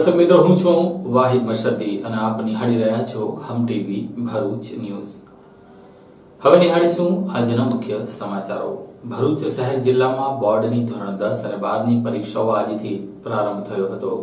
દર્શક મિત્રો, હું છું વાહિદ મશરદી અને આપ નિહાળી રહ્યા છો હમ ટીવી ભરૂચ ન્યૂઝ. હવે નિહાળીશું આજના મુખ્ય સમાચારો. ભરૂચ શહેર જિલ્લામાં બોર્ડની ધોરણ દસ અને બારની પરીક્ષાઓ આજથી પ્રારંભ થયો હતો.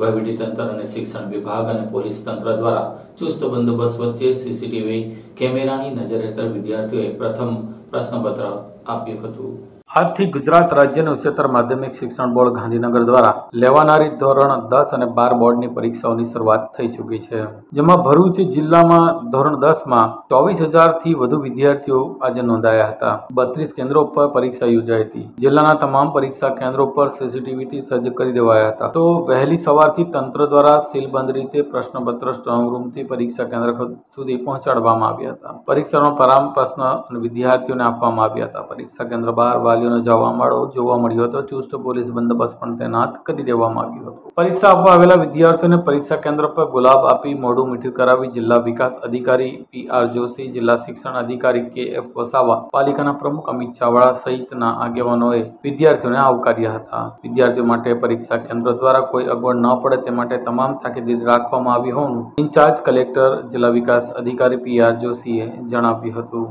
વહીવટી તંત્ર અને શિક્ષણ વિભાગ અને પોલીસ તંત્ર દ્વારા ચુસ્ત બંદોબસ્ત વચ્ચે સીસીટીવી કેમેરાની નજર હેઠળ વિદ્યાર્થીઓએ પ્રથમ પ્રશ્નપત્ર આપ્યું હતું. આજથી ગુજરાત રાજ્યની ઉચ્ચતર માધ્યમિક શિક્ષણ બોર્ડ ગાંધીનગર દ્વારા લેવાનારી ધોરણ દસ અને બાર બોર્ડની પરીક્ષાઓની શરૂઆત થઈ ચૂકી છે. જેમાં ભરૂચ જિલ્લામાં ધોરણ દસમાં ચોવીસ હજારથી વધુ વિદ્યાર્થીઓ આજે નોંધાયા હતા. બત્રીસ કેન્દ્રો પર પરીક્ષા યોજાઈ હતી. જિલ્લાના તમામ પરીક્ષા કેન્દ્રો પર સીસીટીવીથી સજ્જ કરી દેવાયા હતા. તો વહેલી સવારથી તંત્ર દ્વારા સીલબંધ રીતે પ્રશ્નપત્ર સ્ટ્રોંગ રૂમથી પરીક્ષા કેન્દ્ર સુધી પહોંચાડવામાં આવ્યા હતા. પરીક્ષાનો પ્રારંભ પ્રશ્ન વિદ્યાર્થીઓને આપવામાં આવ્યા હતા. પરીક્ષા કેન્દ્ર બહાર વાલીઓનો જવામાળો જોવા મળ્યો હતો. ચુસ્ત પોલીસ બંદોબસ્ત પણ તૈનાત કરી દેવામાં આવ્યો હતો. પરીક્ષા આપવા આવેલા વિદ્યાર્થીઓને પરીક્ષા કેન્દ્ર પર ગુલાબ આપી મોઢું મીઠું કરાવી જિલ્લા વિકાસ અધિકારી પી આર જોશી, જિલ્લા શિક્ષણ અધિકારી કે એફ વસાવા, પાલિકાના પ્રમુખ અમિત ચાવડા સહિતના આગેવાનોએ વિદ્યાર્થીઓને આવકાર્યા હતા. વિદ્યાર્થીઓ માટે પરીક્ષા કેન્દ્ર દ્વારા કોઈ અગવડ ન પડે તે માટે તમામ તાકીદ રાખવામાં આવી હોવાનું ઇન્ચાર્જ કલેક્ટર, જિલ્લા વિકાસ અધિકારી પી આર જોશીએ જણાવ્યું હતું.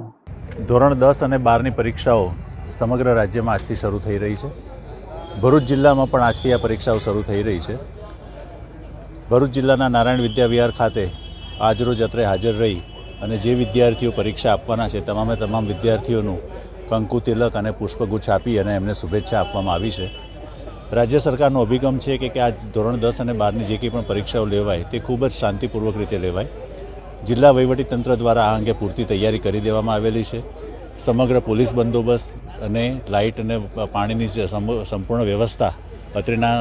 ધોરણ દસ અને બારની પરીક્ષાઓ સમગ્ર રાજ્યમાં આજથી શરૂ થઈ રહી છે. ભરૂચ જિલ્લામાં પણ આજથી આ પરીક્ષાઓ શરૂ થઈ રહી છે. ભરૂચ જિલ્લાના નારાયણ વિદ્યાવિહાર ખાતે આજરોજ અત્રે હાજર રહી અને જે વિદ્યાર્થીઓ પરીક્ષા આપવાના છે, તમામે તમામ વિદ્યાર્થીઓનું કંકુ તિલક અને પુષ્પગુચ્છ આપી અને એમને શુભેચ્છા આપવામાં આવી છે. રાજ્ય સરકારનો અભિગમ છે કે આ ધોરણ દસ અને બારની જે કંઈ પણ પરીક્ષાઓ લેવાય તે ખૂબ જ શાંતિપૂર્વક રીતે લેવાય. જિલ્લા વહીવટીતંત્ર દ્વારા આ અંગે પૂરતી તૈયારી કરી દેવામાં આવેલી છે. સમગ્ર પોલીસ બંદોબસ્ત અને લાઇટ અને પાણીની સંપૂર્ણ વ્યવસ્થા અત્રેના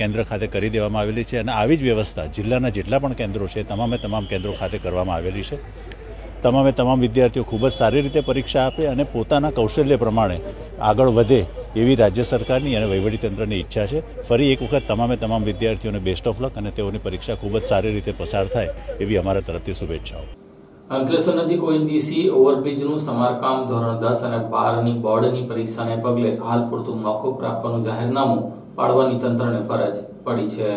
કેન્દ્ર ખાતે કરી દેવામાં આવેલી છે અને આવી જ વ્યવસ્થા જિલ્લાના જેટલા પણ કેન્દ્રો છે, તમામે તમામ કેન્દ્રો ખાતે કરવામાં આવેલી છે. તમામે તમામ વિદ્યાર્થીઓ ખૂબ જ સારી રીતે પરીક્ષા આપે અને પોતાના કૌશલ્ય પ્રમાણે આગળ વધે એવી રાજ્ય સરકારની અને વહીવટીતંત્રની ઈચ્છા છે. ફરી એક વખત તમામે તમામ વિદ્યાર્થીઓને બેસ્ટ ઓફ લક અને તેઓની પરીક્ષા ખૂબ જ સારી રીતે પસાર થાય એવી અમારા તરફથી શુભેચ્છાઓ. અંકલેશ્વર નજીક ઓએનજીસી ઓવરબ્રિજનું સમારકામ ધોરણ દસ અને બારની બોર્ડની પરીક્ષાને પગલે હાલ પૂરતું મોકૂફ રાખવાનું જાહેરનામું પાડવાની તંત્રને ફરજ પડી છે.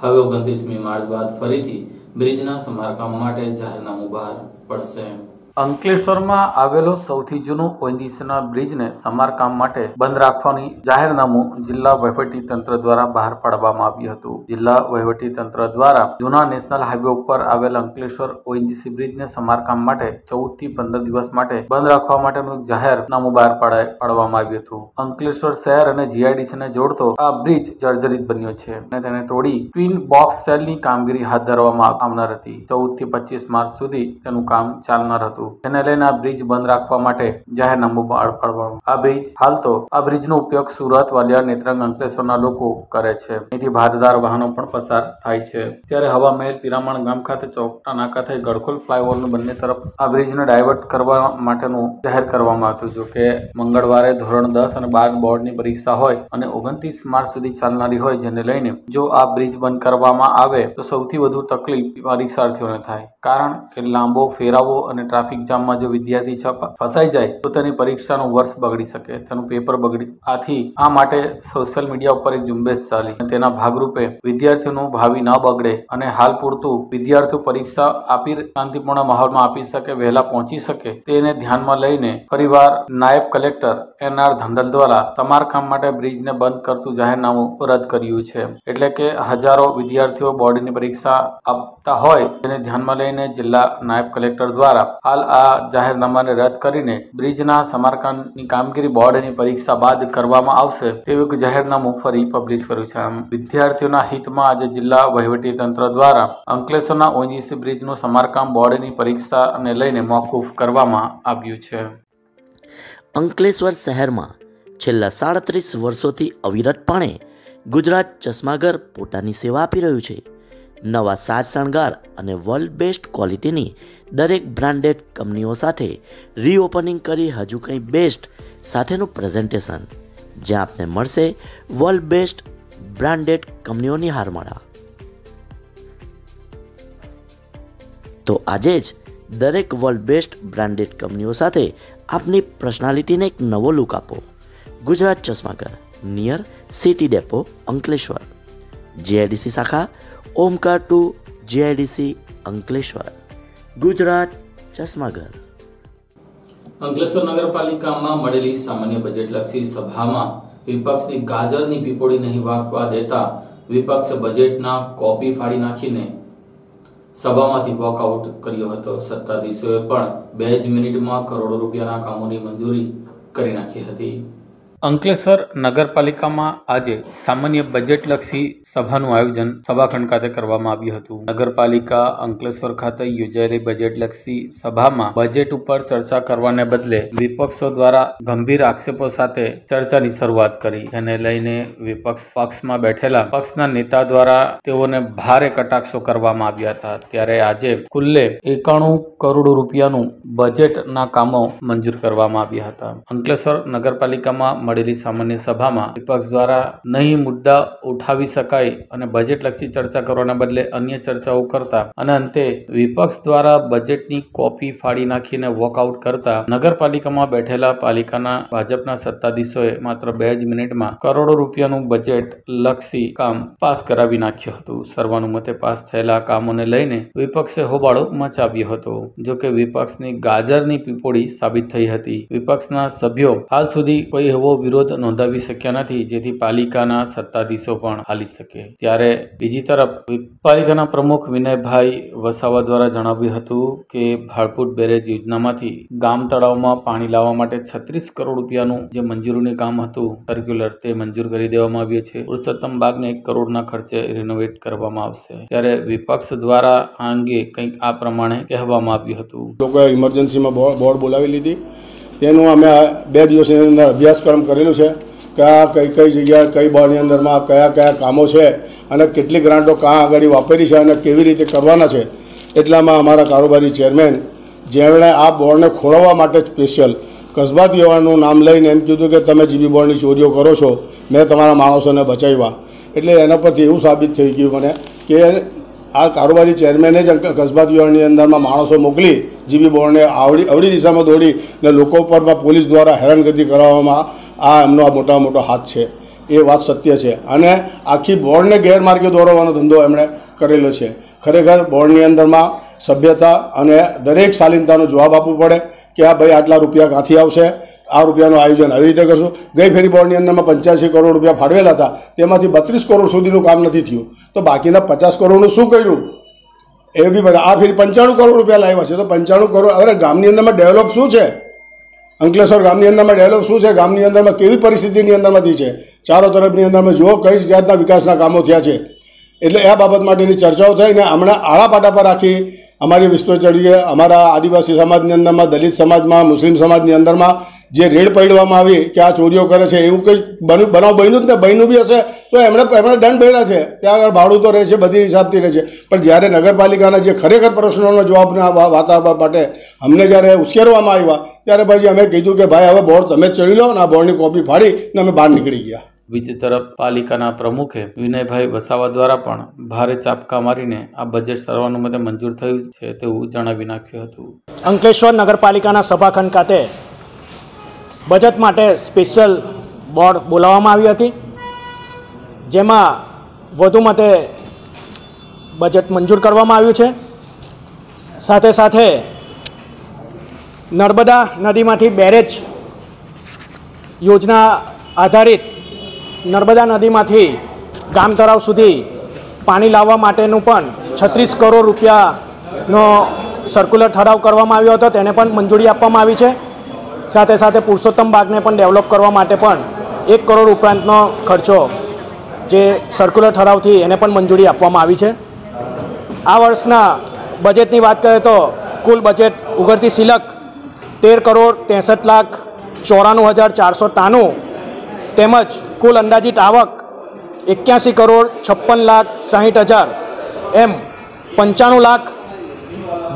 હવે ઓગણત્રીસમી માર્ચ બાદ ફરીથી બ્રિજના સમારકામ માટે જાહેરનામું બહાર પડશે. અંકલેશ્વરમાં આવેલો સૌથી જૂનું ઓએનજીસીના બ્રિજને સમારકામ માટે બંધ રાખવાની જાહેરનામું જિલ્લા વહીવટી તંત્ર દ્વારા બહાર પાડવામાં આવ્યું હતું. જિલ્લા વહીવટી તંત્ર દ્વારા જૂના નેશનલ હાઈવે ઉપર આવેલ અંકલેશ્વર ઓએનજીસી બ્રિજને સમારકામ માટે ચૌદથી પંદર દિવસ માટે બંધ રાખવા માટેનું જાહેરનામું બહાર પાડવામાં આવ્યું હતું. અંકલેશ્વર શહેર અને જીઆઈડીસીને જોડતો આ બ્રિજ જર્જરિત બન્યો છે અને તેને તોડી ટ્વિન બોક્સ સેલની કામગીરી હાથ ધરવામાં આવનાર હતી. ચૌદથી પચીસ માર્ચ સુધી તેનું કામ ચાલનાર હતું. તેને લઈને આ બ્રિજ બંધ રાખવા માટે જાહેરનામું પાડવામાં આ બ્રિજ હાલ તો આ બ્રિજનો ઉપયોગ સુરત વાલિયા નેત્રંગ, અંકલેશ્વરના લોકો કરે છે. અહીંથી ભારદાર વાહનો પણ પસાર થાય છે. ત્યારે હવા મહેલ, પિરામણ ગામ ખાતે ચોકટા નાકા થઈ ગડખોલ ફ્લાયઓવરનું બંને તરફ આ બ્રિજને ડાયવર્ટ કરવા માટેનું જાહેર કરવામાં આવ્યું જો કે મંગળવારે ધોરણ દસ અને બાર બોર્ડની પરીક્ષા હોય અને ઓગણત્રીસ માર્ચ સુધી ચાલનારી હોય જેને લઈને જો આ બ્રિજ બંધ કરવામાં આવે તો સૌથી વધુ તકલીફ પરીક્ષાર્થીઓને થાય. કારણ કે લાંબો ફેરાવો અને ટ્રાફિક જામમાં જો વિદ્યાર્થી ફસાઈ જાય, તો તેની પરીક્ષાનું વર્ષ બગડી શકે. તેનું પેપર બગડી આથી આ માટે સોશિયલ મીડિયા ઉપર એક ઝુંબેશ ચાલી તેના ભાગરૂપે વિદ્યાર્થીઓનું ભાવિ ન બગડે અને હાલ પૂરતું વિદ્યાર્થીઓ પરીક્ષા આપી શાંતિપૂર્ણ માહોલમાં આપી શકે, વહેલા પહોંચી શકે, તેને ધ્યાનમાં લઈને ફરીવાર નાયબ કલેક્ટર એન આર ધંડલ દ્વારા સમારકામ માટે બ્રિજને બંધ કરતું જાહેરનામું રદ કર્યું છે. એટલે કે હજારો વિદ્યાર્થીઓ બોર્ડની પરીક્ષા આપતા હોય તેને ધ્યાનમાં લઈને જિલ્લા નાયબ કલેક્ટર દ્વારા હાલ આ જાહેરનામાને રદ કરીને બ્રિજના સમારકામની કામગીરી બોર્ડની પરીક્ષા બાદ કરવામાં આવશે તેવું એક જાહેરનામું ફરી પબ્લિશ કર્યું છે. આમ વિદ્યાર્થીઓના હિતમાં આજે જિલ્લા વહીવટી તંત્ર દ્વારા અંકલેશ્વરના ઓજીસી બ્રિજનું સમારકામ બોર્ડની પરીક્ષાને લઈને મોકૂફ કરવામાં આવ્યું છે. અંકલેશ્વર શહેરમાં છેલ્લા સાડત્રીસ વર્ષોથી અવિરતપણે ગુજરાત ચશ્માઘર પોતાની સેવા આપી રહ્યું છે. નવા સાજ શણગાર અને વર્લ્ડ બેસ્ટ ક્વોલિટીની દરેક બ્રાન્ડેડ કંપનીઓ સાથે રીઓપનિંગ કરી હજુ કંઈ બેસ્ટ સાથેનું પ્રેઝન્ટેશન જ્યાં આપને મળશે વર્લ્ડ બેસ્ટ બ્રાન્ડેડ કંપનીઓની હારમાળા. તો આજે જ દરેક વર્લ્ડ બેસ્ટ બ્રાન્ડેડ કંપનીઓ સાથે આપની પર્સનાલિટીને એક નવો લુક આપો. Gujarat Chashmaghar near city depot Ankleshwar. GIDC શાખા ઓમકાર ટુ જીઆઈડીસી અંકલેશ્વર. ગુજરાત ચશ્માગર અંકલેશ્વર નગરપાલિકામાં મળેલી સામાન્ય બજેટલક્ષી સભામાં વિપક્ષની ગાજરની પીપોળી નહીં વાગવા દેતા વિપક્ષ બજેટના કોપી ફાડી નાખીને સભામાંથી વોકઆઉટ કર્યો હતો. સત્તાધીશોએ પણ બે જ મિનિટમાં કરોડો રૂપિયાના કામોની મંજૂરી કરી નાખી હતી. અંકલેશ્વર નગરપાલિકામાં આજે સામાન્ય બજેટલક્ષી સભાનું આયોજન સભાખંડ ખાતે કરવામાં આવ્યું હતું. નગરપાલિકા અંકલેશ્વર ખાતે યોજાયેલી બજેટલક્ષી સભામાં બજેટ ઉપર ચર્ચા કરવાને બદલે વિપક્ષો દ્વારા ગંભીર આક્ષેપો સાથે ચર્ચાની શરૂઆત કરી. જેને લઈને વિપક્ષ પક્ષમાં બેઠેલા પક્ષના નેતા દ્વારા તેઓને ભારે કટાક્ષો કરવામાં આવ્યા હતા. ત્યારે આજે કુલ્લે એકાણું કરોડ રૂપિયાનું બજેટના કામો મંજૂર કરવામાં આવ્યા હતા. અંકલેશ્વર નગરપાલિકામાં મળેલી સામાન્ય સભામાં વિપક્ષ દ્વારા નહીં મુદ્દા ઉઠાવી શકાય અને બજેટલક્ષી ચર્ચા કરવાના બદલે અન્ય ચર્ચાઓ કરતા અને અંતે વિપક્ષ દ્વારા બજેટની કોપી ફાડી નાખીને વોકઆઉટ કરતા નગરપાલિકામાં બેઠેલા પાલિકાના ભાજપના સત્તાધીશોએ માત્ર બે જ મિનિટમાં કરોડો રૂપિયાનું બજેટ લક્ષી કામ પાસ કરાવી નાખ્યું હતું. સર્વાનુમતે પાસ થયેલા કામોને લઈને વિપક્ષે હોબાળો મચાવ્યો હતો. જો કે વિપક્ષની ગાજરની પીપોળી સાબિત થઈ હતી. વિપક્ષના સભ્યો હાલ સુધી કોઈ એવો વિરોધ નોંધાવી શક્યા નથી, જેથી પાલિકાના સત્તાધીશો પણ હાલી શકે. ત્યારે બીજી તરફ, પાલિકાના પ્રમુખ વિનયભાઈ વસાવા દ્વારા જણાવ્યું હતું કે, ભાડપુર બેરેજ યોજનામાંથી ગામ તળાવમાં પાણી લાવવા માટે છત્રીસ કરોડ રૂપિયાનું જે મંજૂરીનું કામ હતું સર્ક્યુલર તે મંજૂર કરી દેવામાં આવ્યું છે. પુરુષોત્તમ બાગને એક કરોડના ખર્ચે રિનોવેટ કરવામાં આવશે. ત્યારે વિપક્ષ દ્વારા આ અંગે કંઈક આ પ્રમાણે કહેવામાં આવ્યું હતું. લોકોએ ઇમરજન્સીમાં બોર્ડ બોલાવી લીધી. તેનું અમે બે દિવસની અંદર અભ્યાસક્રમ કરેલું છે કયા કઈ કઈ જગ્યાએ કઈ બોર્ડની અંદરમાં કયા કયા કામો છે અને કેટલી ગ્રાન્ટો કાં આગળ વાપરી છે અને કેવી રીતે કરવાના છે એટલામાં અમારા કારોબારી ચેરમેન જેમણે આ બોર્ડને ખોળવવા માટે સ્પેશિયલ કસબાત યુવાનનું નામ લઈને એમ કીધું કે તમે જીબી બોર્ડની ચોરીઓ કરો છો, મેં તમારા માણસોને બચાવ્યા. એટલે એના પરથી એવું સાબિત થઈ ગયું મને કે આ કારોબારી ચેરમેને જ કસબા યુવાનની અંદરમાં માણસો મોકલી, જીબી બોર્ડને આવડી અવળી દિશામાં દોડી ને લોકો પર પોલીસ દ્વારા હેરાનગતિ કરાવવામાં આ એમનો આ મોટા મોટો હાથ છે. એ વાત સત્ય છે. અને આખી બોર્ડને ગેરમાર્ગે દોરવાનો ધંધો એમણે કરેલો છે. ખરેખર બોર્ડની અંદરમાં સભ્યતા અને દરેક શાલીનતાનો જવાબ આપવો પડે કે આ ભાઈ આટલા રૂપિયા ક્યાંથી આવશે? આ રૂપિયાનું આયોજન આવી રીતે કરશું. ગઈ ફેરી બોર્ડની અંદરમાં પંચ્યાસી કરોડ રૂપિયા ફાળવેલા હતા. તેમાંથી બત્રીસ કરોડ સુધીનું કામ નથી થયું. તો બાકીના પચાસ કરોડનું શું કર્યું? એ બી બધા આ ફેરી પંચાણું કરોડ રૂપિયા લાવ્યા છે. તો પંચાણું કરોડ હવે ગામની અંદરમાં ડેવલપ શું છે? અંકલેશ્વર ગામની અંદરમાં ડેવલપ શું છે? ગામની અંદરમાં કેવી પરિસ્થિતિની અંદરમાંથી છે? ચારો તરફની અંદરમાં જુઓ કઈ જાતના વિકાસના કામો થયા છે. એટલે આ બાબત માટેની ચર્ચાઓ થઈ ને હમણાં આળાપાટા પર રાખી અમારી વિસ્તૃત ચડીએ અમારા આદિવાસી સમાજની અંદરમાં, દલિત સમાજમાં, મુસ્લિમ સમાજની અંદરમાં જે રેડ પડવામાં આવી કે આ ચોરીઓ કરે છે, એવું કંઈ બન્યું, બનાવ બન્યું જ ને, બન્યું બી હશે, તો એમણે એમણે દંડ ભર્યા છે. ત્યાં આગળ ભાડું તો રહે છે, બધી હિસાબથી રહે છે. પણ જ્યારે નગરપાલિકાના જે ખરેખર પ્રશ્નોનો જવાબના વાત આપવા માટે અમને જ્યારે ઉશ્કેરવામાં આવ્યા, ત્યારે પછી અમે કીધું કે ભાઈ, હવે બોર્ડ તમે ચડી લો અને આ બોર્ડની કોપી ફાડી અને અમે બહાર નીકળી ગયા. બીજી તરફ પાલિકાના પ્રમુખે વિનયભાઈ વસાવા દ્વારા પણ ભારે ચાપકા મારીને આ બજેટ સર્વાનુમતે મંજૂર થયું છે તેવું જણાવી નાખ્યું હતું. અંકલેશ્વર નગરપાલિકાના સભાખંડ ખાતે બજેટ માટે સ્પેશિયલ બોર્ડ બોલાવવામાં આવી હતી, જેમાં વધુ મતે બજેટ મંજૂર કરવામાં આવ્યું છે. સાથે સાથે નર્મદા નદીમાંથી બેરેજ યોજના આધારિત નર્મદા નદીમાંથી ગામ તળાવ સુધી પાણી લાવવા માટેનું પણ છત્રીસ કરોડ રૂપિયાનો સર્ક્યુલર ઠરાવ કરવામાં આવ્યો હતો. તેને પણ મંજૂરી આપવામાં આવી છે. સાથે સાથે પુરુષોત્તમ બાગને પણ ડેવલપ કરવા માટે પણ એક કરોડ ઉપરાંતનો ખર્ચો જે સર્ક્યુલર ઠરાવથી એને પણ મંજૂરી આપવામાં આવી છે. આ વર્ષના બજેટની વાત કરીએ તો કુલ બજેટ ઉઘડતી સિલક તેર કરોડ ત્રેસઠ લાખ ચોરાણું હજાર ચારસો ત્રાણું તેમજ કુલ અંદાજિત આવક એક્યાસી કરોડ છપ્પન લાખ સાહીઠ હજાર એમ પંચાણું લાખ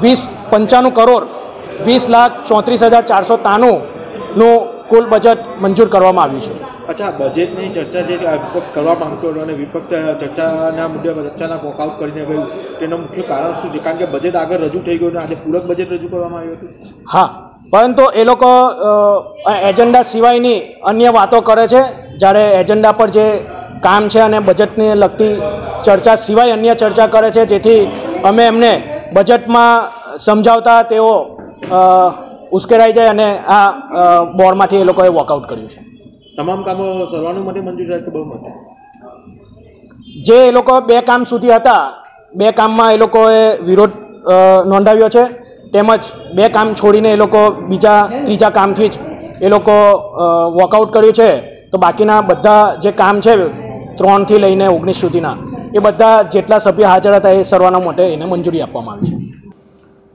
વીસ પંચાણું કરોડ વીસ લાખ ચોત્રીસ હજાર ચારસો ત્રાણુંનું કુલ બજેટ મંજૂર કરવામાં આવ્યું છે. અચ્છા બજેટની ચર્ચા જે વિપક્ષ કરવા માંગતો હતો અને વિપક્ષ ચર્ચાના મુદ્દે ચર્ચાના વોકઆઉટ કરીને ગયું તેનું મુખ્ય કારણ શું છે? કારણ કે બજેટ આગળ રજૂ થઈ ગયું અને આજે પૂરક બજેટ રજૂ કરવામાં આવ્યું હતું. હા પરંતુ એ લોકો એજન્ડા સિવાયની અન્ય વાતો કરે છે જ્યારે એજન્ડા પર જે કામ છે અને બજેટને લગતી ચર્ચા સિવાય અન્ય ચર્ચા કરે છે જેથી અમે એમને બજેટમાં સમજાવતા તેઓ ઉશ્કેરાઈ જાય અને આ બોર્ડમાંથી એ લોકોએ વોકઆઉટ કર્યું છે. તમામ કામો સર્વાનુમતે મંજૂર થાય કે બહુમતે? જે એ લોકો બે કામ સુધી હતા બે કામમાં એ લોકોએ વિરોધ નોંધાવ્યો છે. તેમજ બે કામ છોડીને એ લોકો બીજા, ત્રીજા કામથી જ એ લોકો વોકઆઉટ કર્યું છે. તો બાકીના બધા જે કામ છે ત્રણથી લઈને ઓગણીસ સુધીના, એ બધા જેટલા સભ્ય હાજર હતા એ સર્વાનુમતે એને મંજૂરી આપવામાં આવી છે.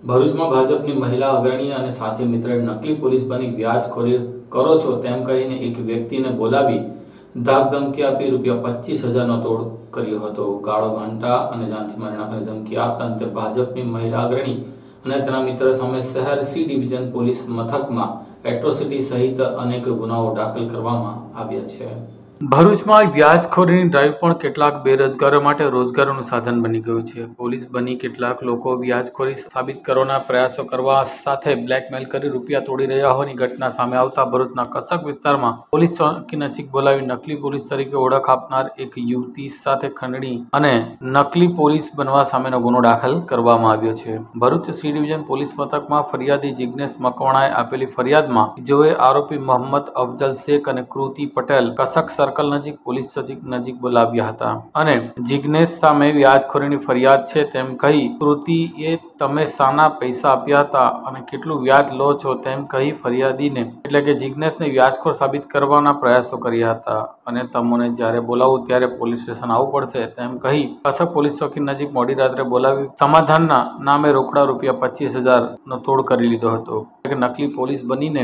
ભરૂચમાં ભાજપની મહિલા અગ્રણી અને સાથી મિત્ર નકલી પોલીસ બની વ્યાજખોરી કરો છો તેમ કહીને એક વ્યક્તિને બોલાવી ધાક ધમકી આપી રૂપિયા પચીસ હજારનો તોડ કર્યો હતો. ગાળો, ઘંટા અને જાનથી મારી ધમકી આપતા અંતે ભાજપની મહિલા અગ્રણી અને તેના મિત્ર સામે શહેર સી ડિવિઝન પોલીસ મથકમાં એટ્રોસિટી સહિત અનેક ગુનાઓ દાખલ કરવામાં આવ્યા છે. ભરૂચમાં વ્યાજખોરીની ડ્રાઈવ પણ કેટલાક બેરોજગારો માટે રોજગારોનું સાધન બની ગયું છે. પોલીસ બની કેટલાક લોકો વ્યાજખોરી સાબિત કરવાના પ્રયાસો કરવા સાથે બ્લેકમેલ કરી રૂપિયા તોડી રહ્યા હોવાની ઘટના સામે આવતા ભરૂચના કસક વિસ્તારમાં પોલીસ ચોકી નજીક બોલાવી નકલી પોલીસ તરીકે ઓળખ આપનાર એક યુવતી સાથે ખંડણી અને નકલી પોલીસ બનવા સામેનો ગુનો દાખલ કરવામાં આવ્યો છે. ભરૂચ સી ડિવિઝન પોલીસ મથકમાં ફરિયાદી જિજ્ઞેશ મકવાણાએ આપેલી ફરિયાદમાં જેઓએ આરોપી મોહમ્મદ અફજલ શેખ અને કૃતિ પટેલ કસક સર્કલ નજીક, પોલીસ નજીક નજીક બોલાવ્યા હતા. અને જિજ્ઞેશ સામે વ્યાજખોરીની ફરિયાદ છે તેમ કહી કૃતિએ તમે સાના પૈસા આપ્યા હતા અને કેટલું વ્યાજ લો છો તેમ કહી ફરિયાદીને, એટલે કે જિજ્ઞેશને વ્યાજખોર સાબિત કરવાના પ્રયાસો કર્યા હતા. અને તમને જ્યારે બોલાવું ત્યારે પોલીસ સ્ટેશન આવવું પડશે તેમ કહી કસક પોલીસ ચોકી નજીક મોડી રાત્રે બોલાવી સમાધાનના નામે રોકડા રૂપિયા પચીસ હજારનો તોડ કરી લીધો હતો. નકલી પોલીસ બનીને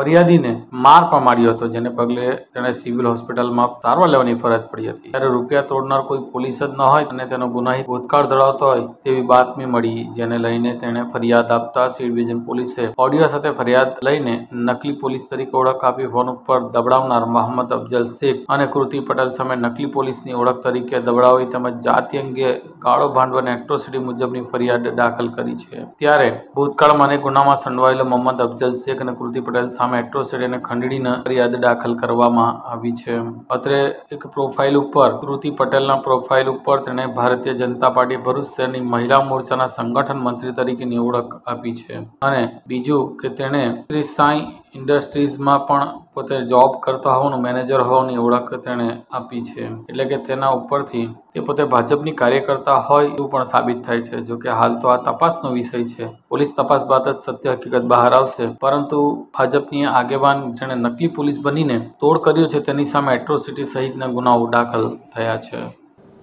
ફરિયાદીને માર પણ માર્યો હતો, જેને પગલે તેણે સિવિલ હોસ્પિટલમાં તારવા લેવાની ફરજ પડી હતી. ત્યારે રૂપિયા તોડનાર કોઈ પોલીસ જ ન હોય અને તેનો ગુનાહિત ભૂતકાળ ધરાવતો હોય તેવી બાતમી મળી, જેને લઈને તેણે ફરિયાદ આપતા સી ડિવિઝન પોલીસે ઓડિયો સાથે ફરિયાદ લઈને નકલી પોલીસ તરીકે ઓળખ આપી, ફોન ઉપર દબડાવનાર મોહમ્મદ અફજલ શેખ અને કૃતિ પટેલ સામે નકલી પોલીસની ઓળખ તરીકે દબડાવી તેમજ જાતિ અંગે ગાળો અને એટ્રોસિટી મુજબની ફરિયાદ દાખલ કરી છે. ત્યારે ભૂતકાળમાં અને ગુનામાં સંડવાયેલો મોહમ્મદ અફજલ શેખ અને કૃતિ પટેલ સામે એટ્રોસિટી અને ખંડણીની ફરિયાદ દાખલ કરવામાં આવી છે. અત્રે એક પ્રોફાઇલ ઉપર કૃતિ પટેલના પ્રોફાઇલ ઉપર તેણે ભારતીય જનતા પાર્ટી ભરૂચ શહેરની મહિલા મોરચાના સંગઠન મંત્રી તરીકેની ઓળખ આપી છે. અને બીજું કે તેણે શ્રી સાંઈ ઇન્ડસ્ટ્રીઝમાં પણ પોતે જોબ કરતો હોવાનું, મેનેજર હોવાની ઓળખ તેણે આપી છે. એટલે કે તેના ઉપરથી તે પોતે ભાજપની કાર્યકર્તા હોય એવું પણ સાબિત થાય છે. જો કે હાલ તો આ તપાસનો વિષય છે. પોલીસ તપાસ બાદ જ સત્ય હકીકત બહાર આવશે. પરંતુ ભાજપની આગેવાન જેણે નકલી પોલીસ બનીને તોડ કર્યો છે, તેની સામે એટ્રોસિટી સહિતના ગુનાઓ દાખલ થયા છે.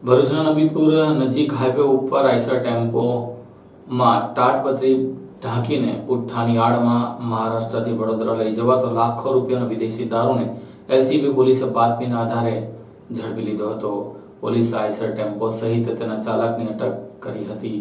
ભરૂચના નબીપુર નજીક હાઈવે ઉપર આઈસર ટેમ્પોમાં તાડપત્રી ઢાંકીને પુઠ્ઠાની આડમાં મહારાષ્ટ્રથી વડોદરા લઈ જવાતો લાખો રૂપિયાનો વિદેશી દારૂને એલસીબી પોલીસે બાતમીના આધારે ઝડપી લીધો હતો. પોલીસે આઈસર ટેમ્પો સહિત તેના ચાલકની અટક કરી હતી.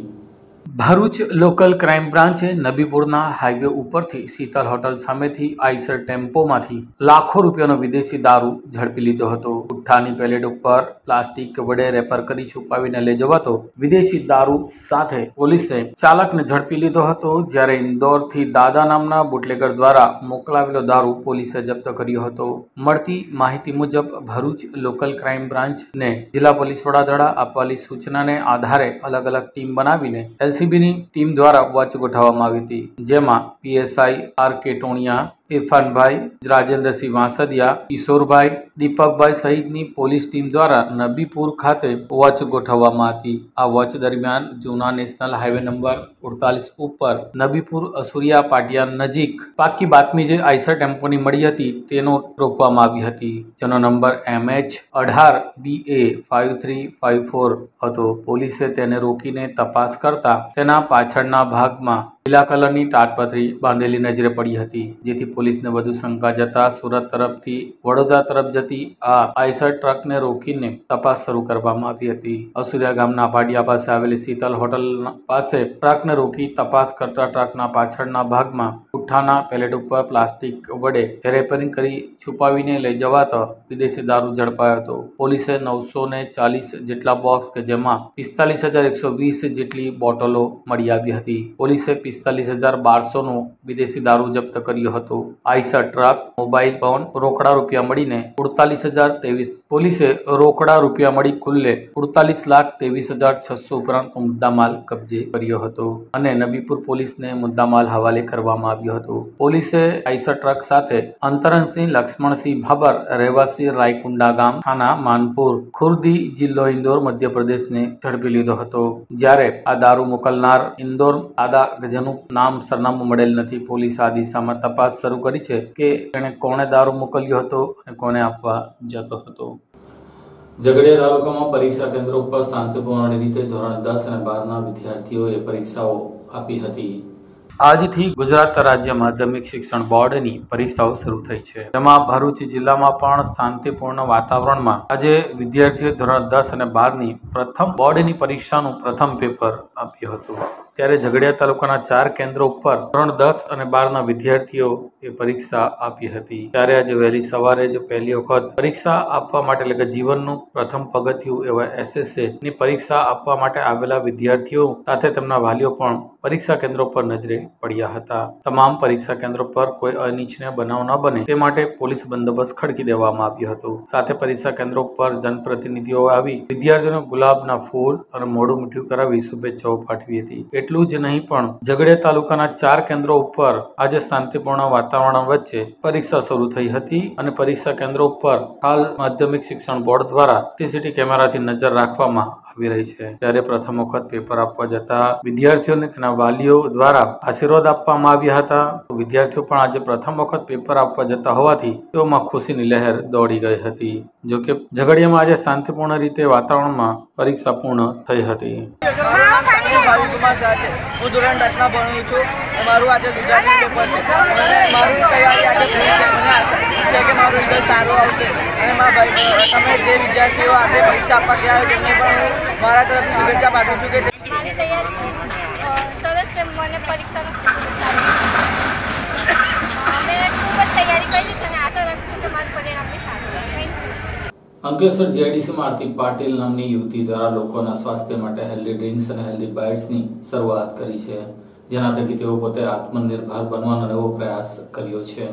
ભરૂચ લોકલ ક્રાઇમ બ્રાન્ચે નબીપુરના હાઈવે ઉપરથી શીતલ હોટલ સામેથી આઈસર ટેમ્પોમાંથી લાખો રૂપિયાનો વિદેશી દારૂ ઝડપી લીધો હતો. ઉઠ્ઠાની પેલેટ ઉપર પ્લાસ્ટિક વડે રેપર કરી છુપાવીને લઈ જવાતો વિદેશી દારૂ સાથે પોલીસે ચાલકને ઝડપી લીધો હતો, જ્યારે ઇન્દોરથી દાદા નામના બુટલેગર દ્વારા મોકલાવેલો દારૂ પોલીસે જપ્ત કર્યો હતો. મળતી માહિતી મુજબ, ભરૂચ લોકલ ક્રાઇમ બ્રાન્ચને જિલ્લા પોલીસ વડા દ્વારા આપવાલી સૂચનાને આધારે અલગ અલગ ટીમ બનાવીને એલસીબીની ટીમ દ્વારા વોચ ગોઠવવામાં આવી હતી જેમાં PSI R K ટોણિયા ઇરફાનભાઈ, Rajendrasinh વાંસદિયા, Kishorbhai, દીપકભાઈ સહિતની પોલીસ ટીમ દ્વારા નબીપુર ખાતે વોચ ગોઠવવામાં હતી. આ વોચ દરમિયાન જૂના નેશનલ હાઈવે નંબર અડતાલીસ ઉપર નબીપુર અસુરિયા પાટિયા નજીક પાકી બાતમી જે આઈસર ટેમ્પોની મળી હતી તેનો રોકવામાં આવી હતી. જેનો નંબર એમ એચ અઢાર B A five three five four હતો. પોલીસે તેને રોકીને તપાસ કરતા તેના પાછળના ભાગમાં લીલા કલરની તાડપત્રી બાંધેલી નજરે પડી હતી, જેથી પોલીસને વધુ શંકા જતા સુરત તરફથી વડોદરા તરફ જતી આ આઈસર ટ્રકને રોકીને તપાસ શરૂ કરવામાં આવી હતી. અસુરિયા ગામના ભાડિયા પાસે આવેલી શીતલ હોટલ પાસે ટ્રકને રોકી તપાસ કરતા ટ્રકના પાછળના ભાગમાં પુઠ્ઠાના પેલેટ ઉપર પ્લાસ્ટિક વડે રેપરિંગ કરી છુપાવીને લઈ જવાતો વિદેશી દારૂ ઝડપાયો હતો. પોલીસે નવસો ને ચાલીસ જેટલા બોક્સ કે જેમાં પિસ્તાલીસ હજાર એકસો વીસ જેટલી બોટલો મળી આવી હતી. પોલીસે પિસ્તાલીસ હજાર બારસોનો વિદેશી દારૂ જપ્ત કર્યો હતો. આઈસર ટ્રક મોબાઈલ ફોન રોકડા રૂપિયા મળીને ઉડતાલીસ હજાર ત્રેવીસ. પોલીસે રોકડા રૂપિયા મળી કુલ્લે ઉડતાલીસ લાખ ત્રેવીસ હજાર છસો ઉપરાંત મુદ્દામાલ કબજે કર્યો હતો અને નબીપુર પોલીસને મુદ્દામાલ હવાલે કરવામાં આવ્યો હતો. પોલીસે આઈસર ટ્રક સાથે અંતરણસિંહ લક્ષ્મણસિંહ ભાબર રહેવાસી રાયકુંડા ગામ થાના, માનપુર ખુરદી જિલ્લો ઇન્દોર, મધ્યપ્રદેશને ઝડપી લીધો હતો. જ્યારે આ દારૂ મોકલનાર ઇન્દોર આદા જેનું નામ સરનામું મળેલ નથી, પોલીસ આ દિશામાં તપાસ શરૂ કરી છે કે એણે કોણે દારૂ મોકલ્યો હતો અને કોને આપવા જતો હતો. ઝઘડિયા તાલુકામાં પરીક્ષા કેન્દ્ર ઉપર શાંતિપૂર્ણ રીતે ધોરણ દસ અને બારના વિદ્યાર્થીઓએ પરીક્ષાઓ આપી હતી. આજથી ગુજરાત રાજ્ય માધ્યમિક શિક્ષણ બોર્ડની પરીક્ષાઓ શરૂ થઈ છે. તેમાં ભરૂચ જિલ્લામાં પણ શાંતિપૂર્ણ વાતાવરણમાં આજે વિદ્યાર્થીઓ ધોરણ દસ અને બારની પ્રથમ બોર્ડની પરીક્ષાનું પ્રથમ પેપર આપ્યું હતું. ત્યારે ઝઘડિયા તાલુકાના ચાર કેન્દ્રો ઉપર ધોરણ દસ અને બારના વિદ્યાર્થીઓ એ પરીક્ષા આપી હતી. ત્યારે આજે વહેલી સવારે જ પહેલી વખત પરીક્ષા આપવા માટે એટલે કે જીવનનું પ્રથમ પગથિયું એવા એસએસએ ની પરીક્ષા આપવા માટે આવેલા વિદ્યાર્થીઓ સાથે તેમના વાલીઓ પણ પરીક્ષા કેન્દ્રો પર નજરે પડ્યા હતા. તમામ પરીક્ષા કેન્દ્રો પર કોઈ અનિચ્છનીય બનાવ ન બને તે માટે પોલીસ બંદોબસ્ત ખડકી દેવામાં આવ્યો હતો. સાથે પરીક્ષા કેન્દ્રો પર જનપ્રતિનિધિઓ આવી વિદ્યાર્થીઓને ગુલાબના ફૂલ અને મોઢું મીઠું કરાવી શુભેચ્છાઓ પાઠવી હતી. એટલું જ નહીં પણ ઝઘડિયા તાલુકાના ચાર કેન્દ્રો ઉપર આજે શાંતિપૂર્ણ વાતાવરણ વચ્ચે પરીક્ષા શરૂ થઈ હતી અને પરીક્ષા કેન્દ્રો ઉપર હાલ માધ્યમિક શિક્ષણ બોર્ડ દ્વારા સીસીટીવી કેમેરાથી નજર રાખવામાં આવી રહી છે. ત્યારે પ્રથમ વખત પેપર આપવા જતા વિદ્યાર્થીઓને તેના વાલીઓ દ્વારા આશીર્વાદ આપવામાં આવ્યા હતા. વિદ્યાર્થીઓ પણ આજે પ્રથમ વખત પેપર આપવા જતા હોવાથી તેઓમાં ખુશીની લહેર દોડી ગઈ હતી. જોકે ઝઘડિયામાં આજે શાંતિપૂર્ણ રીતે વાતાવરણમાં પરીક્ષા પૂર્ણ થઈ હતી. મારું રિઝલ્ટ સારું આવશે. અને મારા ભાઈ તમે જે વિદ્યાર્થીઓ આજે પરીક્ષા આપવા ગયા હોય પણ મારા તરફથી શુભેચ્છા પાઠવું છું કે મારી તૈયારી ખૂબ સરસ છે મને પરીક્ષાનું ખૂબ ખૂબ જ તૈયારી કરી છે અને આશા રાખું છું કે મારું પરિણામ બી સારું આવે થેન્ક યુ અંકલેશ્વર જીઆઈડીસીમાં આરતી પાટીલ નામની યુવતી દ્વારા લોકોના સ્વાસ્થ્ય માટે હેલ્ધી ડ્રિંક્સ અને હેલ્ધી બાઇટ્સની શરૂઆત કરી છે. જેના થકી તેઓ પોતે આત્મનિર્ભર બનવાનો નવો પ્રયાસ કર્યો છે.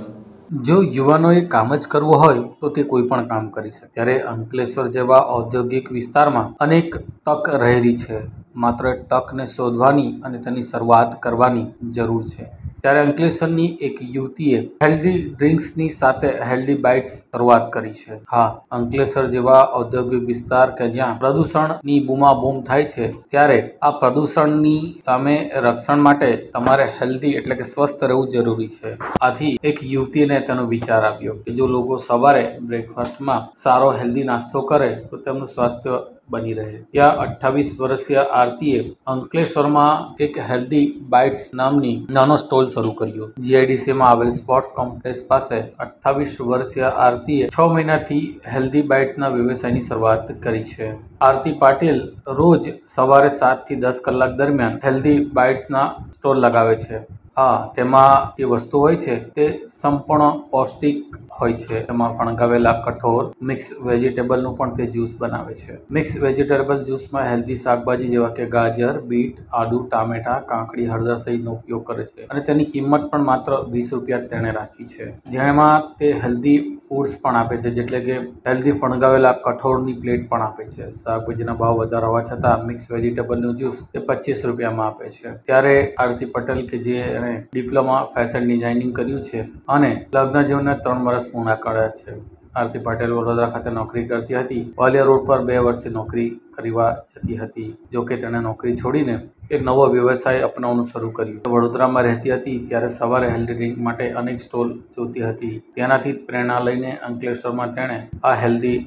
જો યુવાનોએ કામ જ કરવું હોય, તો તે કોઈ પણ કામ કરી શકે. ત્યારે અંકલેશ્વર જેવા ઔદ્યોગિક વિસ્તારમાં અનેક તક રહેલી છે. માત્ર તકને શોધવાની અને તેની શરૂઆત કરવાની જરૂર છે. ત્યારે અંકલેશ્વરની એક યુવતીએ હેલ્ધી ડ્રિંક્સની સાથે હેલ્ધી બાઇટ્સ શરૂઆત કરી છે. હા, અંકલેશ્વર જેવા ઔદ્યોગિક વિસ્તાર કે જ્યાં પ્રદૂષણની બૂમાબૂમ થાય છે, ત્યારે આ પ્રદૂષણની સામે રક્ષણ માટે તમારે હેલ્ધી એટલે કે સ્વસ્થ રહેવું જરૂરી છે. આથી એક યુવતીને તેનો વિચાર આવ્યો કે જો લોકો સવારે બ્રેકફાસ્ટમાં સારો હેલ્ધી નાસ્તો કરે, તો તેમનું સ્વાસ્થ્ય બની રહે. ત્યાં અઠ્ઠાવીસ વર્ષીય આરતીએ અંકલેશ્વરમાં એક હેલ્ધી બાઇટ્સ નામની નાનો સ્ટોલ શરૂ કર્યો. જીઆઈડીસીમાં આવેલ સ્પોર્ટ્સ કોમ્પ્લેક્સ પાસે અઠ્ઠાવીસ વર્ષીય આરતીએ છ મહિનાથી હેલ્ધી બાઇટ્સના વ્યવસાયની શરૂઆત કરી છે. આરતી પાટીલ રોજ સવારે સાતથી દસ કલાક દરમિયાન હેલ્ધી બાઇટ્સના સ્ટોલ લગાવે છે. હા, તેમાં જે વસ્તુ હોય છે, તે સંપૂર્ણ પૌષ્ટિક હોય છે. તેમાં ફણગાવેલા કઠોર, મિક્સ વેજીટેબલનું પણ તે જ્યુસ બનાવે છે. મિક્સ વેજીટેબલ જ્યુસમાં હેલ્ધી શાકભાજી જેવા કે ગાજર, બીટ, આદુ, ટામેટા, કાંકડી, હળદર સહિતનો ઉપયોગ કરે છે. અને તેની કિંમત પણ માત્ર વીસ રૂપિયા તેણે રાખી છે. જેમાં તે હેલ્ધી ફૂડ્સ પણ આપે છે, જેટલે કે હેલ્ધી ફણગાવેલા કઠોળની પ્લેટ પણ આપે છે. શાકભાજીના ભાવ વધારે હોવા છતાં મિક્સ વેજીટેબલનું જ્યુસ તે પચીસ રૂપિયામાં આપે છે. ત્યારે આરતી પટેલ કે જે એણે ડિપ્લોમા, ફેશન ડિઝાઇનિંગ કર્યું છે અને લગ્ન જીવનને ત્રણ વર્ષ પૂર્ણ કર્યા છે. આરતી પટેલ વડોદરા ખાતે નોકરી કરતી હતી. વાલિયા રોડ પર બે વર્ષથી નોકરી કરવા જતી હતી. જોકે તેણે નોકરી છોડીને એક નવો વ્યવસાય અપનાવવાનું શરૂ કર્યું. વડોદરામાં રહેતી હતી, ત્યારે સવારે હેલ્ધી ડ્રિંક માટે અનેક સ્ટોલ જોતી હતી. તેનાથી પ્રેરણા લઈને અંકલેશ્વરમાં તેણે આ હેલ્ધી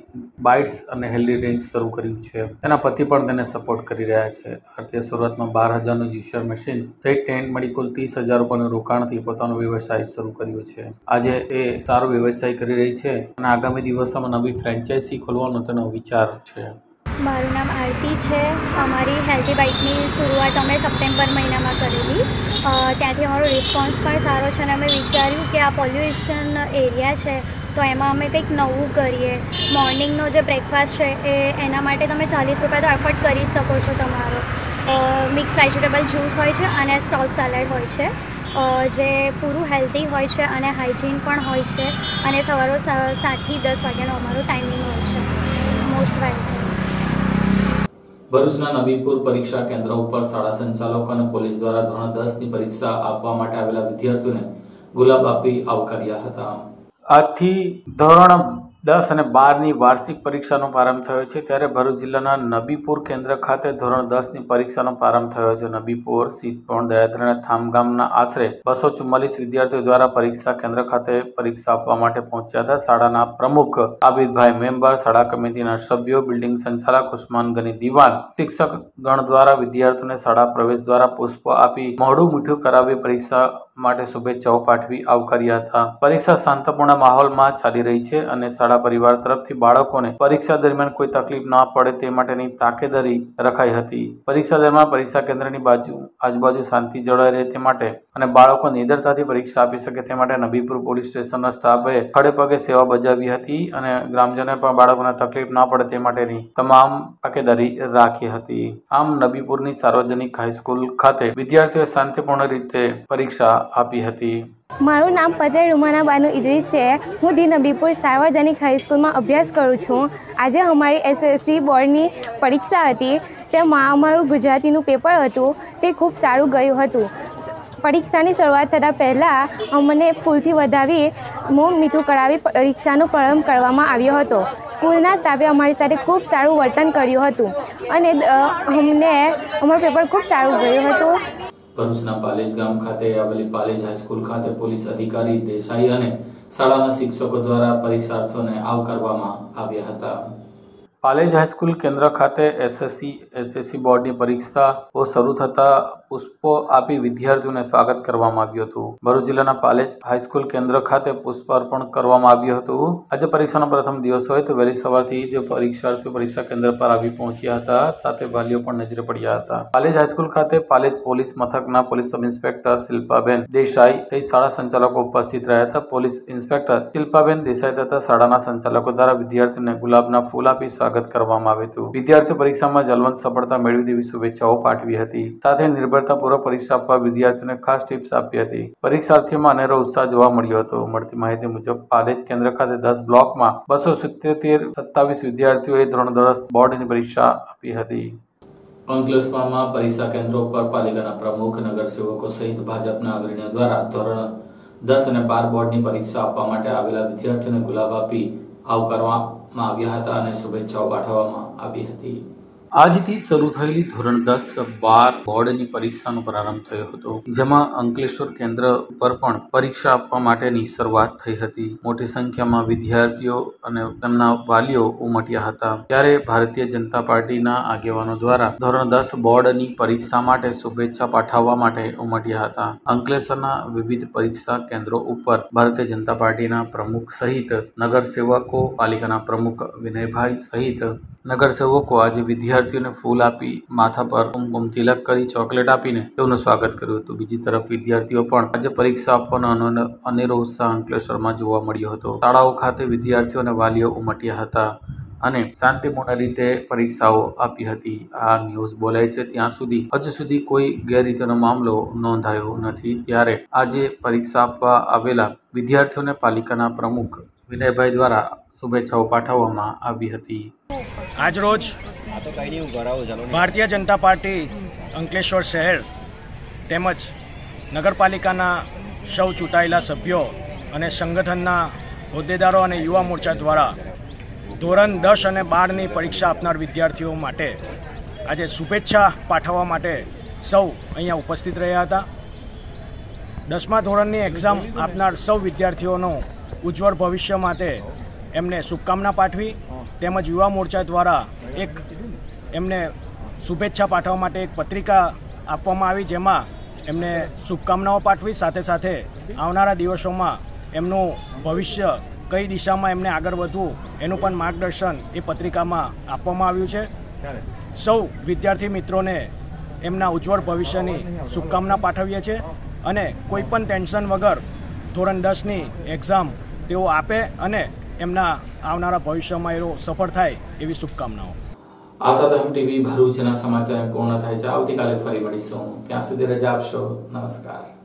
બાઇટ્સ અને હેલ્ધી ડ્રિંક્સ શરૂ કર્યું છે. તેના પતિ પણ તેને સપોર્ટ કરી રહ્યા છે. આરતીય સુરતમાં બાર હજારનું જ્યુસર મશીન સહિત ટેન્ટ મળી કુલ ત્રીસ હજાર રૂપિયાનું રોકાણથી પોતાનો વ્યવસાય શરૂ કર્યો છે. આજે તે સારો વ્યવસાય કરી રહી છે અને આગામી દિવસોમાં નવી ફ્રેન્ચાઇઝી ખોલવાનો તેનો વિચાર છે. મારું નામ આરતી છે. અમારી હેલ્ધી બાઇકની શરૂઆત અમે સપ્ટેમ્બર મહિનામાં કરેલી. ત્યાંથી અમારો રિસ્પોન્સ પણ સારો છે અને અમે વિચાર્યું કે આ પોલ્યુશન એરિયા છે, તો એમાં અમે કંઈક નવું કરીએ. મોર્નિંગનો જે બ્રેકફાસ્ટ છે, એ એના માટે તમે ચાલીસ રૂપિયા તો એફર્ટ કરી શકો છો તમારો. મિક્સ વેજીટેબલ જ્યુસ હોય છે અને સ્પ્રાઉટ સલાડ હોય છે. જે પૂરું હેલ્ધી હોય છે અને હાઇજીન પણ હોય છે. અને સવારો સાતથી દસ વાગ્યાનો અમારો ટાઈમિંગ હોય છે મોસ્ટ વેલકમ ભરૂચના નબીપુર પરીક્ષા કેન્દ્ર ઉપર શાળા સંચાલકો અને પોલીસ દ્વારા ધોરણ દસની પરીક્ષા આપવા માટે આવેલા વિદ્યાર્થીઓને ગુલાબ આપી આવકાર્યા હતા. આજથી ધોરણ દસ અને બારની વાર્ષિક પરીક્ષાનો પ્રારંભ થયો છે. ત્યારે ભરૂચ જિલ્લાના નબીપુર કેન્દ્ર ખાતે ધોરણ દસની પરીક્ષાનો પ્રારંભ થયો છે. નબીપુર સીતપોણ દયાત્રી અને થામ આશરે બસો ચુમ્માલીસ વિદ્યાર્થીઓ દ્વારા પરીક્ષા કેન્દ્ર ખાતે પરીક્ષા આપવા માટે પહોંચ્યા હતા. શાળાના પ્રમુખ આબિદભાઈ મેમ્બર, શાળા કમિટીના સભ્યો, બિલ્ડિંગ સંચાલક ઉસ્માન દિવાન, શિક્ષક ગણ દ્વારા વિદ્યાર્થીઓને શાળા પ્રવેશ દ્વારા પુષ્પો આપી મોઢું મીઠું કરાવી પરીક્ષા માટે શુભેચ્છાઓ પાઠવી આવકાર્યા હતા. પરીક્ષા શાંતપૂર્ણ માહોલમાં ચાલી રહી છે અને શાળા પરિવાર તરફથી બાળકોને પરીક્ષા દરમિયાન કોઈ તકલીફ ના પડે તે માટેની તાકેદારી રખાઈ હતી. પરીક્ષા દરમિયાન પરીક્ષા કેન્દ્રની બાજુ, આજુબાજુ શાંતિ જળવાઈ રહે તે માટે અને બાળકો નિડરતાથી પરીક્ષા આપી શકે તે માટે નબીપુર પોલીસ સ્ટેશનના સ્ટાફે ખડે પગે સેવા બજાવી હતી અને ગ્રામજનોએ પણ બાળકોને તકલીફ ના પડે તે માટેની તમામ તકેદારી રાખી હતી. આમ નબીપુરની સાર્વજનિક હાઈસ્કૂલ ખાતે વિદ્યાર્થીઓએ શાંતિપૂર્ણ રીતે પરીક્ષા આપી હતી. મારું નામ પટેલ રૂમાના બાનુ ઇદ્રીસ છે. હું ધી નબીપુર સાર્વજનિક હાઈસ્કૂલમાં અભ્યાસ કરું છું. આજે અમારી એસએસસી બોર્ડની પરીક્ષા હતી. તેમાં અમારું ગુજરાતીનું પેપર હતું. તે ખૂબ સારું ગયું હતું. પરીક્ષાની શરૂઆત થતાં પહેલાં અમને ફૂલથી વધાવી મોં મીઠું કરાવી પરીક્ષાનો પ્રારંભ કરવામાં આવ્યો હતો. સ્કૂલના સ્ટાફે અમારી સાથે ખૂબ સારું વર્તન કર્યું હતું. અને અમને, અમારું પેપર ખૂબ સારું ગયું હતું. ભરૂચના પાલેજ ગામ ખાતે આવેલી પાલેજ હાઈસ્કૂલ ખાતે પોલીસ અધિકારી, દેસાઈ અને શાળાના શિક્ષકો દ્વારા પરીક્ષાર્થીઓને આવકારવામાં આવ્યા હતા. પાલેજ હાઈસ્કૂલ કેન્દ્ર ખાતે એસએસસી એસએસસી બોર્ડની પરીક્ષાઓ શરૂ થતા પુષ્પો આપી વિદ્યાર્થીઓને સ્વાગત કરવામાં આવ્યું હતું. ભરૂચ જિલ્લાના પાલેજ હાઈસ્કૂલ કેન્દ્ર ખાતે પુષ્પ અર્પણ કરવામાં આવ્યું હતું. આજે પરીક્ષાનો પ્રથમ દિવસ હોય તો વહેલી સવારથી જે પરીક્ષાર્થીઓ પરીક્ષા કેન્દ્ર પર આવી પહોંચ્યા હતા. સાથે વાલીઓ પણ નજરે પડ્યા હતા. પાલેજ હાઈસ્કૂલ ખાતે પાલેજ પોલીસ મથકના police sub inspector Shilpaben Desai સહિત શાળા સંચાલકો ઉપસ્થિત રહ્યા હતા. પોલીસ ઇન્સ્પેક્ટર શિલ્પાબેન દેસાઈ તથા શાળાના સંચાલકો દ્વારા વિદ્યાર્થીઓને ગુલાબના ફૂલ આપી સ્વાગત કરવામાં આવ્યું હતું. વિદ્યાર્થીઓ પરીક્ષામાં જલવંત સફળતા મેળવી તેવી શુભેચ્છાઓ પાઠવી હતી. સાથે નિર્ભરતાપૂર્વક પરીક્ષા આપવા વિદ્યાર્થીઓને ખાસ ટિપ્સ આપી હતી. પરીક્ષાર્થીઓમાં અનેરો ઉત્સાહ જોવા મળ્યો હતો. મળતી માહિતી મુજબ, પાલેજ કેન્દ્ર ખાતે દસ બ્લોકમાં બસો સિત્તેર સત્તાવીસ વિદ્યાર્થીઓએ ધોરણ દસ બોર્ડની પરીક્ષા આપી હતી. અંકલેશ્વરમાં પરીક્ષા કેન્દ્રો પર પાલિકાના પ્રમુખ, નગરસેવકો સહિત ભાજપના અગ્રણીઓ દ્વારા ધોરણ દસ અને બાર બોર્ડની પરીક્ષા આપવા માટે આવેલા વિદ્યાર્થીઓને ગુલાબ આપી આવકારવામાં આવ્યા હતા અને શુભેચ્છાઓ પાઠવવામાં આવી હતી. આજથી શરૂ થયેલી ધોરણ દસ બાર બોર્ડની પરીક્ષાનો પ્રારંભ થયો હતો, જેમાં અંકલેશ્વર કેન્દ્ર પર પણ પરીક્ષા આપવા માટેની શરૂઆત થઈ હતી. મોટી સંખ્યામાં વિદ્યાર્થીઓ અને તેમના વાલીઓ ઉમટ્યા હતા. ત્યારે ભારતીય જનતા પાર્ટીના આગેવાનો દ્વારા ધોરણ દસ બોર્ડની પરીક્ષા માટે શુભેચ્છા પાઠવવા માટે ઉમટ્યા હતા. અંકલેશ્વરના વિવિધ પરીક્ષા કેન્દ્રો ઉપર ભારતીય જનતા પાર્ટીના પ્રમુખ સહિત નગરસેવકો, પાલિકાના પ્રમુખ વિનયભાઈ સહિત નગરસેવકો આજે વિદ્યાર્થીઓને ફૂલ આપી, માથા પર કુમકુમ તિલક કરી, ચોકલેટ આપીને તેઓનું સ્વાગત કર્યું હતું. બીજી તરફ વિદ્યાર્થીઓ પણ આજે પરીક્ષા આપવાનો અનો- અનેરો ઉત્સાહ અંકલેશ્વરમાં જોવા મળ્યો હતો. શાળાઓ ખાતે વિદ્યાર્થીઓ અને વાલીઓ ઉમટ્યા હતા અને શાંતિપૂર્ણ રીતે પરીક્ષાઓ આપી હતી. આ ન્યૂઝ બોલાય છે, ત્યાં સુધી, હજુ સુધી કોઈ ગેરરીતિનો મામલો નોંધાયો નથી. ત્યારે આજે પરીક્ષા આપવા આવેલા વિદ્યાર્થીઓને પાલિકાના પ્રમુખ વિનયભાઈ દ્વારા શુભેચ્છાઓ પાઠવવામાં આવી હતી. આજરોજ ભારતીય જનતા પાર્ટી અંકલેશ્વર શહેર તેમજ નગરપાલિકાના સૌ ચૂંટાયેલા સભ્યો અને સંગઠનના હોદ્દેદારો અને યુવા મોરચા દ્વારા ધોરણ દસ અને બારની પરીક્ષા આપનાર વિદ્યાર્થીઓ માટે આજે શુભેચ્છા પાઠવવા માટે સૌ અહીંયા ઉપસ્થિત રહ્યા હતા. દસમા ધોરણની એક્ઝામ આપનાર સૌ વિદ્યાર્થીઓનું ઉજ્જવળ ભવિષ્ય માટે એમને શુભકામના પાઠવી તેમજ યુવા મોરચા દ્વારા એક એમને શુભેચ્છા પાઠવવા માટે એક પત્રિકા આપવામાં આવી જેમાં એમને શુભકામનાઓ પાઠવી, સાથે સાથે આવનારા દિવસોમાં એમનું ભવિષ્ય કઈ દિશામાં એમને આગળ વધવું એનું પણ માર્ગદર્શન એ પત્રિકામાં આપવામાં આવ્યું છે. સૌ વિદ્યાર્થી મિત્રોને એમના ઉજ્જવળ ભવિષ્યની શુભકામના પાઠવીએ છીએ અને કોઈ પણ ટેન્શન વગર ધોરણ દસની એક્ઝામ તેઓ આપે અને એમના આવનારા ભવિષ્યમાં એઓ સફળ થાય એવી શુભકામનાઓ. આ સાથે હમ ટીવી ભરૂચના સમાચાર પૂર્ણ થાય છે. આવતીકાલે ફરી મળીશું. ત્યાં સુધી રજા આપશો. નમસ્કાર.